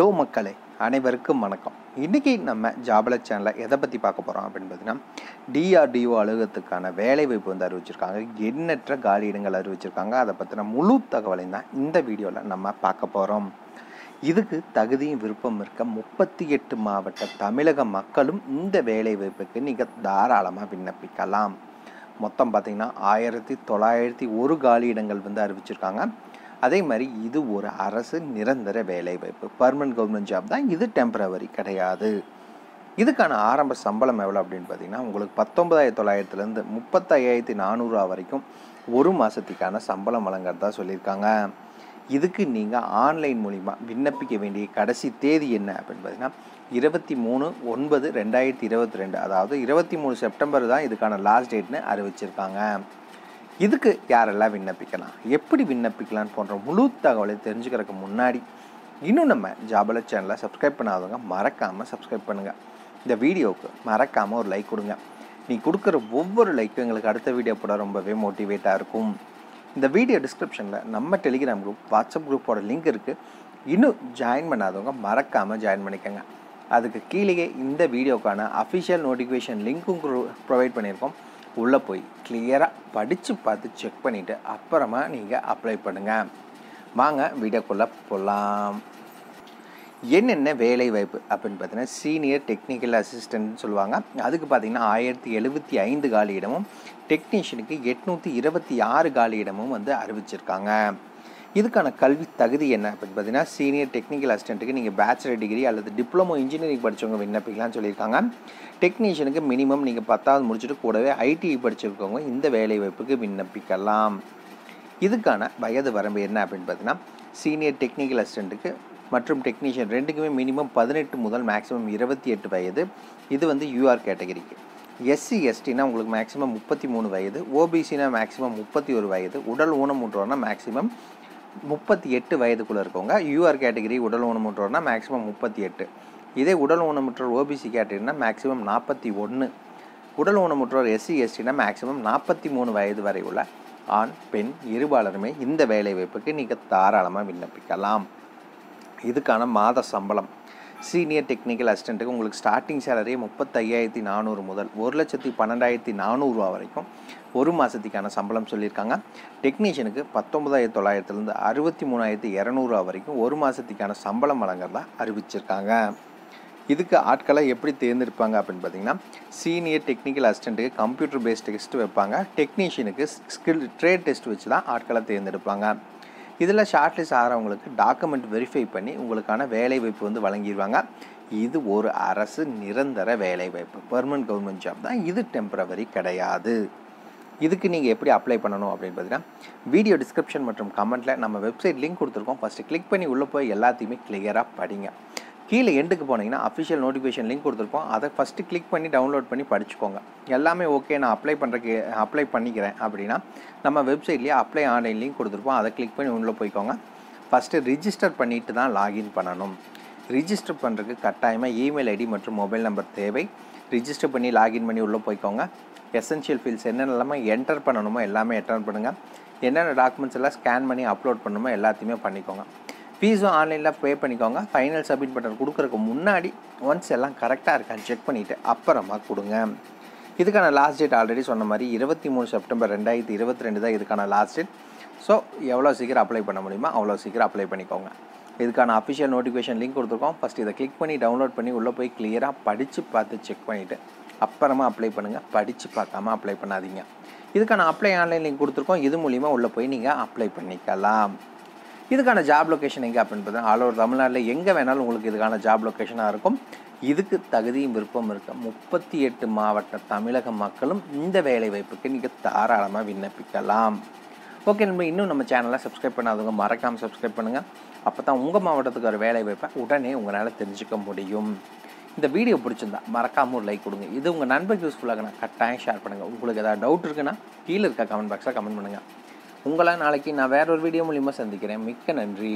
Hello மக்களே அனைவருக்கும் வணக்கம். இன்றைக்கி நம்ம ஜாபல சேனலில் எதை பற்றி பார்க்க போகிறோம் அப்படின்னு பார்த்தீங்கன்னா டிஆர்டிஓ அலுவலகத்துக்கான வேலைவாய்ப்பு வந்து அறிவிச்சிருக்காங்க. எண்ணற்ற காலி இடங்கள் அறிவிச்சிருக்காங்க. அதை பற்றின முழு தகவலையும் தான் இந்த வீடியோவில் நம்ம பார்க்க போகிறோம் இதுக்கு தகுதியும் விருப்பம் இருக்க முப்பத்தி எட்டு மாவட்ட தமிழக மக்களும் இந்த வேலைவாய்ப்புக்கு நீங்கள் தாராளமாக விண்ணப்பிக்கலாம். மொத்தம் பார்த்திங்கன்னா ஆயிரத்தி தொள்ளாயிரத்தி ஒரு காலி இடங்கள் வந்து அறிவிச்சிருக்காங்க. அதே மாதிரி இது ஒரு அரசு நிரந்தர வேலைவாய்ப்பு. பர்மனன்ட் கவர்மெண்ட் ஜாப் தான். இது டெம்பரவரி கிடையாது. இதுக்கான ஆரம்ப சம்பளம் எவ்வளோ அப்படின்னு பார்த்தீங்கன்னா உங்களுக்கு பத்தொன்பதாயிரத்தி தொள்ளாயிரத்துலேருந்து முப்பத்தையாயிரத்தி நானூறுரூவா வரைக்கும் ஒரு மாதத்துக்கான சம்பளம் வழங்குறதா சொல்லியிருக்காங்க. இதுக்கு நீங்கள் ஆன்லைன் மூலிமா விண்ணப்பிக்க வேண்டிய கடைசி தேதி என்ன அப்படின்னு பார்த்தீங்கன்னா இருபத்தி மூணு ஒன்பது ரெண்டாயிரத்தி இருபத்தி ரெண்டு. அதாவது இருபத்தி மூணு செப்டம்பர் தான் இதுக்கான லாஸ்ட் டேட்னு அறிவிச்சிருக்காங்க. இதுக்கு யாரெல்லாம் விண்ணப்பிக்கலாம்? எப்படி விண்ணப்பிக்கலாம் போன்ற முழு தகவலை தெரிஞ்சுக்கிறதுக்கு முன்னாடி இன்னும் நம்ம ஜாபல சேனலை சப்ஸ்கிரைப் பண்ணாதவங்க மறக்காமல் சப்ஸ்கிரைப் பண்ணுங்கள் இந்த வீடியோவுக்கு மறக்காமல் ஒரு லைக் கொடுங்க. நீ கொடுக்குற ஒவ்வொரு லைக்கும் எங்களுக்கு அடுத்த வீடியோ போட ரொம்பவே மோட்டிவேட்டாக இருக்கும். இந்த வீடியோ டிஸ்கிரிப்ஷனில் நம்ம டெலிகிராம் குரூப் வாட்ஸ்அப் குரூப்போட லிங்க் இருக்குது இன்னும் ஜாயின் பண்ணாதவங்க மறக்காமல் ஜாயின் பண்ணிக்கோங்க. அதுக்கு கீழே இந்த வீடியோக்கான அஃபிஷியல் நோட்டிஃபிகேஷன் லிங்க்கும் ப்ரொவைட் பண்ணியிருக்கோம். உள்ளே போய் கிளியராக படித்து பார்த்து செக் பண்ணிவிட்டு அப்புறமா நீங்கள் அப்ளை பண்ணுங்கள் வாங்க வீடியோக்குள்ளே போகலாம் என்னென்ன வேலை வாய்ப்பு அப்படின்னு பார்த்தீங்கன்னா சீனியர் டெக்னிக்கல் அசிஸ்டன்ட்னு சொல்லுவாங்க. அதுக்கு பார்த்தீங்கன்னா ஆயிரத்தி எழுபத்தி ஐந்து காலி இடமும் டெக்னீஷியனுக்கு எட்நூற்றி இருபத்தி ஆறு காலி இடமும் வந்து அறிவிச்சிருக்காங்க. இதுக்கான கல்வி தகுதி என்ன? அப்படின்னு பார்த்தீங்கன்னா சீனியர் டெக்னிக்கல் அசிஸ்டண்ட்டுக்கு நீங்கள் பேச்சுலர் டிகிரி அல்லது டிப்ளமோ இன்ஜினியரிங் படித்தவங்க விண்ணப்பிக்கலாம்னு சொல்லியிருக்காங்க. டெக்னீஷியனுக்கு மினிமம் நீங்கள் பத்தாவது முடிச்சுட்டு கூடவே ஐடிஐ படிச்சிருக்கவங்க இந்த வேலைவாய்ப்புக்கு விண்ணப்பிக்கலாம். இதுக்கான வயது வரம்பு என்ன அப்படின்னு பார்த்தீங்கன்னா சீனியர் டெக்னிக்கல் அசிஸ்டண்ட்டுக்கு மற்றும் டெக்னீஷியன் ரெண்டுக்குமே மினிமம் பதினெட்டு முதல் மேக்ஸிமம் இருபத்தி எட்டு வயது. இது வந்து யூஆர் கேட்டகரிக்கு எஸ்சி எஸ்டினா உங்களுக்கு மேக்ஸிமம் முப்பத்தி மூணு வயது. ஓபிசினா மேக்ஸிமம் முப்பத்தி ஒரு வயது. உடல் ஊனமுற்றோர்னா மேக்ஸிமம் முப்பத்தி எட்டு வயதுக்குள்ளே இருக்கவங்க யூஆர் கேட்டகரி உடல் ஊனமுற்றோர்னா மேக்ஸிமம் முப்பத்தி எட்டு. இதே உடல் ஊனமுற்றோர் ஓபிசி கேட்டகரினா மேக்ஸிமம் நாற்பத்தி ஒன்று உடல் ஊனமுற்றோர் எஸ்சி எஸ்டினா மேக்ஸிமம் நாற்பத்தி மூணு வயது வரை உள்ள ஆண் பெண் இருபாலருமே இந்த வேலைவாய்ப்புக்கு நீங்கள் தாராளமாக விண்ணப்பிக்கலாம். இதுக்கான மாத சம்பளம். சீனியர் டெக்னிக்கல் அசிஸ்டண்ட்டுக்கு உங்களுக்கு ஸ்டார்டிங் சேலரி முப்பத்தையாயிரத்தி நானூறு முதல் ஒரு லட்சத்தி பன்னெண்டாயிரத்தி நானூறுரூவா வரைக்கும் ஒரு மாதத்துக்கான சம்பளம் சொல்லியிருக்காங்க. டெக்னீஷியனுக்கு பத்தொன்பதாயிரத்தி தொள்ளாயிரத்துலேருந்து அறுபத்தி மூணாயிரத்தி இரநூறுவா வரைக்கும் ஒரு மாதத்துக்கான சம்பளம் வழங்குறதா அறிவிச்சிருக்காங்க. இதுக்கு ஆட்களை எப்படி தேர்ந்தெடுப்பாங்க அப்படின்னு பார்த்தீங்கன்னா சீனியர் டெக்னிக்கல் அசிஸ்டண்ட்டுக்கு கம்ப்யூட்டர் பேஸ்ட் டெஸ்ட் வைப்பாங்க. டெக்னீஷியனுக்கு ஸ்கில் ட்ரேட் டெஸ்ட் வச்சு தான் ஆட்களை தேர்ந்தெடுப்பாங்க. இதில் ஷார்ட்லிஸ்ட் ஆகிறவங்களுக்கு டாக்குமெண்ட் வெரிஃபை பண்ணி உங்களுக்கான வேலைவாய்ப்பு வந்து வழங்கிடுவாங்க. இது ஒரு அரசு நிரந்தர வேலைவாய்ப்பு. பெர்மனன்ட் கவர்மெண்ட் ஜாப் தான். இது டெம்பரவரி கிடையாது. இதுக்கு நீங்கள் எப்படி அப்ளை பண்ணணும் அப்படின்னு பார்த்தீங்கன்னா வீடியோ டிஸ்கிரிப்ஷன் மற்றும் கமெண்ட்டில் நம்ம வெப்சைட் லிங்க் கொடுத்துருக்கோம். ஃபஸ்ட்டு கிளிக் பண்ணி உள்ளே போய் எல்லாத்தையுமே கிளியராக படிங்க. கீழே எண்டுக்கு போனீங்கன்னா அஃபிஷியல் நோட்டிஃபிகேஷன் லிங்க் கொடுத்துருப்போம் அதை ஃபஸ்ட்டு கிளிக் பண்ணி டவுன்லோட் பண்ணி படிச்சுக்கோங்க. எல்லாமே ஓகே நான் அப்ளை பண்ணுறக்கு அப்ளை பண்ணிக்கிறேன் அப்படின்னா நம்ம வெப்சைட்லேயே அப்ளை ஆன்லைன் லிங்க் கொடுத்துருப்போம் அதை கிளிக் பண்ணி உள்ளே போய்க்கோங்க. ஃபஸ்ட்டு ரிஜிஸ்டர் பண்ணிட்டு தான் லாகின் பண்ணணும். ரிஜிஸ்டர் பண்ணுறதுக்கு கட்டாயமாக இமெயில் ஐடி மற்றும் மொபைல் நம்பர் தேவை. ரிஜிஸ்டர் பண்ணி லாகின் பண்ணி உள்ளே போய்க்கோங்க. எசென்ஷியல் ஃபீல்ஸ் என்னென்னலாமோ என்டர் பண்ணணுமோ எல்லாமே என்டர் பண்ணுங்கள் என்னென்ன டாக்குமெண்ட்ஸ் எல்லாம் ஸ்கேன் பண்ணி அப்லோட் பண்ணணுமோ எல்லாத்தையுமே பண்ணிக்கோங்க. ஃபீஸும் ஆன்லைனில் பே பண்ணிக்கோங்க. ஃபைனல் சப்மிட் பட்டன் கொடுக்குறதுக்கு முன்னாடி ஒன்ஸ் எல்லாம் கரெக்டாக இருக்கான்னு செக் பண்ணிவிட்டு அப்புறமா கொடுங்க. இதுக்கான லாஸ்ட் டேட் ஆல்ரெடி சொன்ன மாதிரி இருபத்தி மூணு செப்டம்பர் ரெண்டாயிரத்தி இருபத்தி ரெண்டு தான் இதுக்கான லாஸ்ட் டேட் ஸோ எவ்வளோ சீக்கிரம் அப்ளை பண்ண முடியுமோ அவ்வளோ சீக்கிரம் அப்ளை பண்ணிக்கோங்க. இதுக்கான அஃபிஷியல் நோட்டிஃபிகேஷன் லிங்க் கொடுத்துருக்கோம். ஃபஸ்ட் இதை கிளிக் பண்ணி டவுன்லோட் பண்ணி உள்ளே போய் கிளியராக படித்து பார்த்து செக் பண்ணிவிட்டு அப்புறமா அப்ளை பண்ணுங்கள் படித்து பார்க்காம அப்ளை பண்ணாதீங்க. இதுக்கான அப்ளை ஆன்லைன் லிங்க் கொடுத்துருக்கோம். இது மூலிமா உள்ளே போய் நீங்கள் அப்ளை பண்ணிக்கலாம். இதுக்கான ஜாப் லொக்கேஷன் எங்கே அப்படின்னு பார்த்தீங்கன்னா ஆல் ஓவர் தமிழ்நாட்டில் எங்கே வேணாலும் உங்களுக்கு இதுக்கான ஜாப் லொக்கேஷனாக இருக்கும். இதுக்கு தகுதியும் விருப்பம் இருக்க. முப்பத்தி எட்டு மாவட்ட தமிழக மக்களும் இந்த வேலை வாய்ப்புக்கு நீங்கள் தாராளமாக விண்ணப்பிக்கலாம். ஓகே நம்ம இன்னும் நம்ம சேனலை சப்ஸ்கிரைப் பண்ணாதவங்க மறக்காமல் சப்ஸ்கிரைப் பண்ணுங்கள் அப்போ தான் உங்கள் மாவட்டத்துக்கு ஒரு வேலை வாய்ப்பை உடனே உங்களால் தெரிஞ்சுக்க முடியும். இந்த வீடியோ பிடிச்சிருந்தா மறக்காமல் ஒரு லைக் கொடுங்க. இது உங்கள் நண்பருக்கு யூஸ்ஃபுல்லாக கட்டாயம் ஷேர் பண்ணுங்கள் உங்களுக்கு ஏதாவது டவுட் இருக்குன்னா கீழே இருக்க கமெண்ட் பாக்ஸில் கமெண்ட் பண்ணுங்கள் உங்களை நாளைக்கு நான் வேற ஒரு வீடியோ மூலிமா சந்திக்கிறேன். மிக்க நன்றி.